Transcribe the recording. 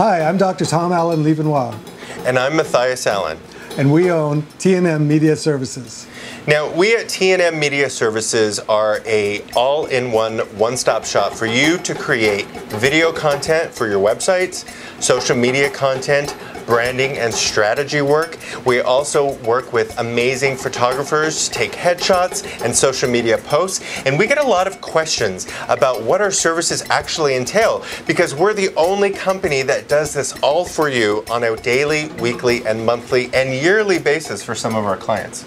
Hi, I'm Dr. Tom Alan Livernois, And I'm Matthias Allen. and we own T&M Media Services. Now, we at T&M Media Services are a all-in-one one-stop shop for you to create video content for your websites, social media content, branding and strategy work. We also work with amazing photographers, take headshots and social media posts, and we get a lot of questions about what our services actually entail because we're the only company that does this all for you on a daily, weekly, and monthly and yearly basis for some of our clients.